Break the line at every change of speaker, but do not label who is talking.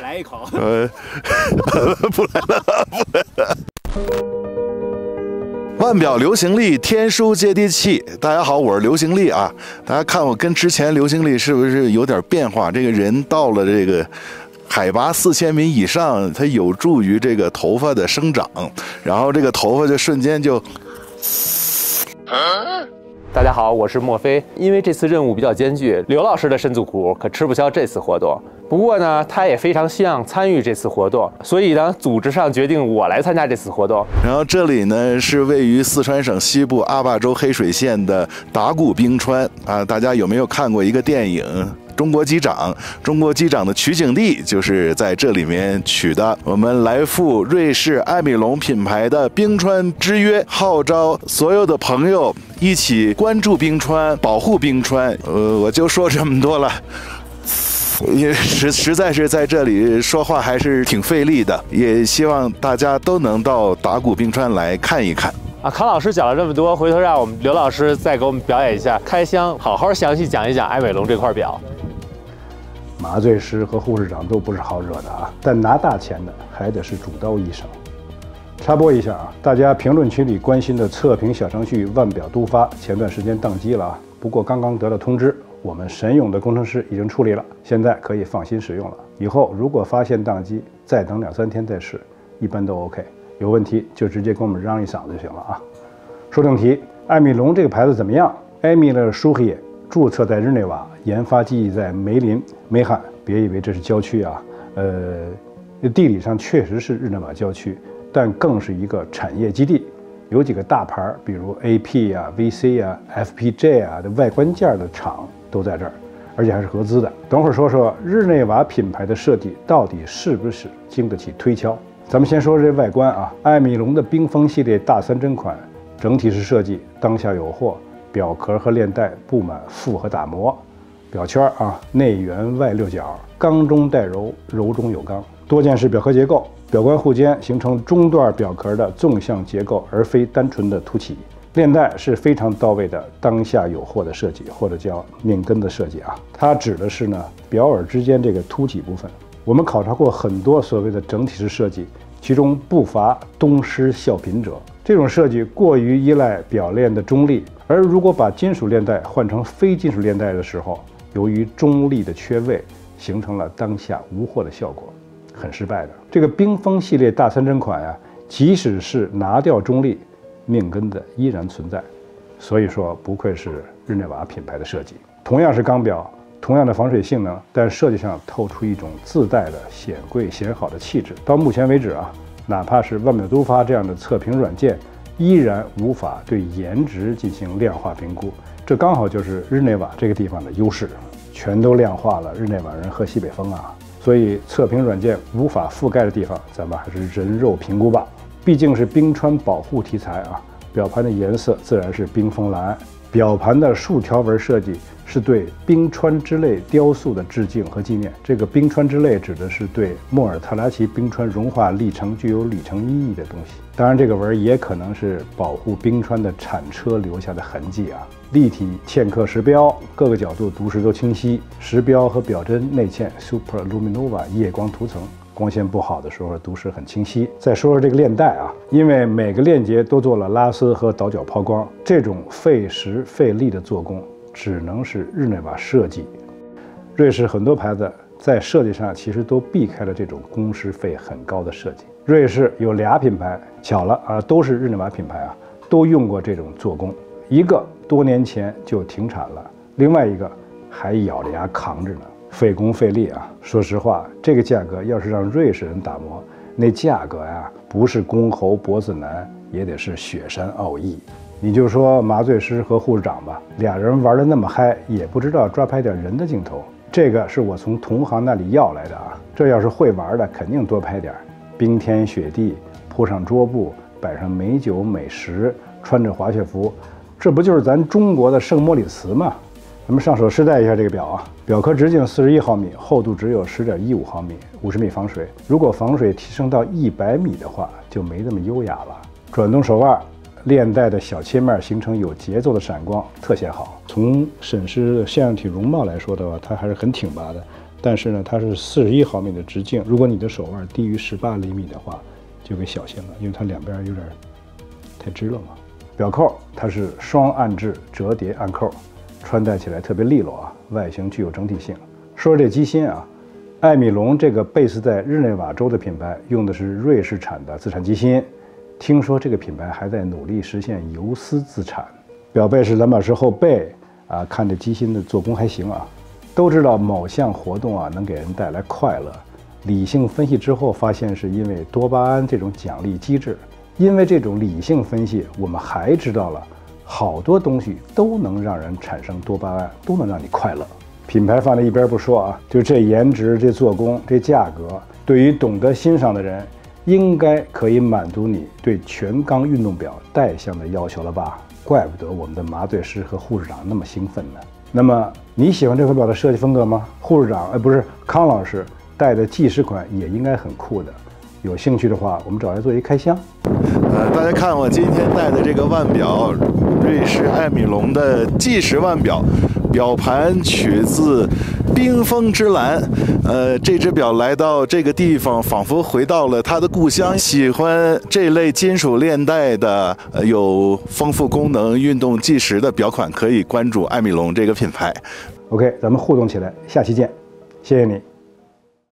再来一口。
呃，不来了，不来了。腕表流行力，天书接地气。大家好，我是流行力啊。大家看我跟之前流行力是不是有点变化？这个人到了这个海拔四千米以上，它有助于这个头发的生长，然后这个头发就瞬间就。
大家好，我是莫非。因为这次任务比较艰巨，刘老师的身子骨可吃不消这次活动。不过呢，他也非常希望参与这次活动，所以呢，组织上决定我来参加这次活动。
然后这里呢是位于四川省西部阿坝州黑水县的达古冰川啊，大家有没有看过一个电影？中国机长，中国机长的取景地就是在这里面取的。我们来赴瑞士艾米龙品牌的冰川之约，号召所有的朋友一起关注冰川，保护冰川。呃，我就说这么多了。因为实实在是在这里说话还是挺费力的，也希望大家都能到达古冰川来看一看。
啊，康老师讲了这么多，回头让我们刘老师再给我们表演一下开箱，好好详细讲一讲艾美龙这块表。
麻醉师和护士长都不是好惹的啊，但拿大钱的还得是主刀医生。插播一下啊，大家评论区里关心的测评小程序“腕表都发”前段时间宕机了啊，不过刚刚得了通知，我们神勇的工程师已经处理了，现在可以放心使用了。以后如果发现宕机，再等两三天再试，一般都 OK。有问题就直接跟我们嚷一嗓子就行了啊。说正题，艾米龙这个牌子怎么样？艾米勒舒黑。注册在日内瓦，研发基地在梅林、梅汉。别以为这是郊区啊，呃，地理上确实是日内瓦郊区，但更是一个产业基地。有几个大牌，比如 AP 啊、VC 啊、FPJ 啊的外观件的厂都在这儿，而且还是合资的。等会儿说说日内瓦品牌的设计到底是不是经得起推敲。咱们先说这外观啊，艾米龙的冰封系列大三针款，整体式设计，当下有货。表壳和链带布满复合打磨，表圈啊内圆外六角，刚中带柔，柔中有刚，多件式表壳结构，表冠护肩形成中段表壳的纵向结构，而非单纯的凸起。链带是非常到位的当下有货的设计，或者叫命根的设计啊，它指的是呢表耳之间这个凸起部分。我们考察过很多所谓的整体式设计，其中不乏东施效颦者。这种设计过于依赖表链的中立。而如果把金属链带换成非金属链带的时候，由于中立的缺位，形成了当下无货的效果，很失败的。这个冰封系列大三针款呀，即使是拿掉中立，命根子依然存在。所以说，不愧是日内瓦品牌的设计。同样是钢表，同样的防水性能，但设计上透出一种自带的显贵显好的气质。到目前为止啊，哪怕是万秒都发这样的测评软件。依然无法对颜值进行量化评估，这刚好就是日内瓦这个地方的优势，全都量化了。日内瓦人喝西北风啊，所以测评软件无法覆盖的地方，咱们还是人肉评估吧。毕竟是冰川保护题材啊，表盘的颜色自然是冰封蓝，表盘的竖条纹设计。是对冰川之泪雕塑的致敬和纪念。这个冰川之泪指的是对莫尔特拉奇冰川融化历程具有里程意义的东西。当然，这个纹也可能是保护冰川的铲车留下的痕迹啊。立体嵌刻石标，各个角度读时都清晰。石标和表针内嵌 Super Luminova 夜光涂层，光线不好的时候读时很清晰。再说说这个链带啊，因为每个链节都做了拉丝和倒角抛光，这种费时费力的做工。只能是日内瓦设计。瑞士很多牌子在设计上其实都避开了这种工时费很高的设计。瑞士有俩品牌，巧了啊，都是日内瓦品牌啊，都用过这种做工。一个多年前就停产了，另外一个还咬着牙扛着呢，费工费力啊。说实话，这个价格要是让瑞士人打磨，那价格呀，不是公侯伯子男，也得是雪山奥义。你就说麻醉师和护士长吧，俩人玩的那么嗨，也不知道抓拍点人的镜头。这个是我从同行那里要来的啊。这要是会玩的，肯定多拍点。冰天雪地，铺上桌布，摆上美酒美食，穿着滑雪服，这不就是咱中国的圣莫里茨吗？咱们上手试戴一下这个表啊。表壳直径四十一毫米，厚度只有十点一五毫米，五十米防水。如果防水提升到一百米的话，就没那么优雅了。转动手腕。链带的小切面形成有节奏的闪光，特显好。从审视腺样体容貌来说的话，它还是很挺拔的。但是呢，它是四十一毫米的直径。如果你的手腕低于十八厘米的话，就给小心了，因为它两边有点太直了嘛。表扣它是双按制折叠按扣，穿戴起来特别利落啊，外形具有整体性。说这机芯啊，艾米龙这个贝斯在日内瓦州的品牌用的是瑞士产的自产机芯，听说这个品牌还在努力实现游丝自产。表背是蓝宝石后背啊，看这机芯的做工还行啊。都知道某项活动啊能给人带来快乐，理性分析之后发现是因为多巴胺这种奖励机制。因为这种理性分析，我们还知道了好多东西都能让人产生多巴胺，都能让你快乐。品牌放在一边不说啊，就这颜值、这做工、这价格，对于懂得欣赏的人，应该可以满足你对全钢运动表带项的要求了吧？怪不得我们的麻醉师和护士长那么兴奋呢。那么你喜欢这块表的设计风格吗？护士长，呃，不是康老师戴的计时款也应该很酷的。有兴趣的话，我们找来做一开箱。
呃，大家看我今天戴的这个腕表，瑞士艾米龙的计时腕表，表盘取自冰封之蓝。呃，这只表来到这个地方，仿佛回到了它的故乡。喜欢这类金属链带的、呃有丰富功能、运动计时的表款，可以关注艾米龙这个品牌。
OK，咱们互动起来，下期见，谢谢你。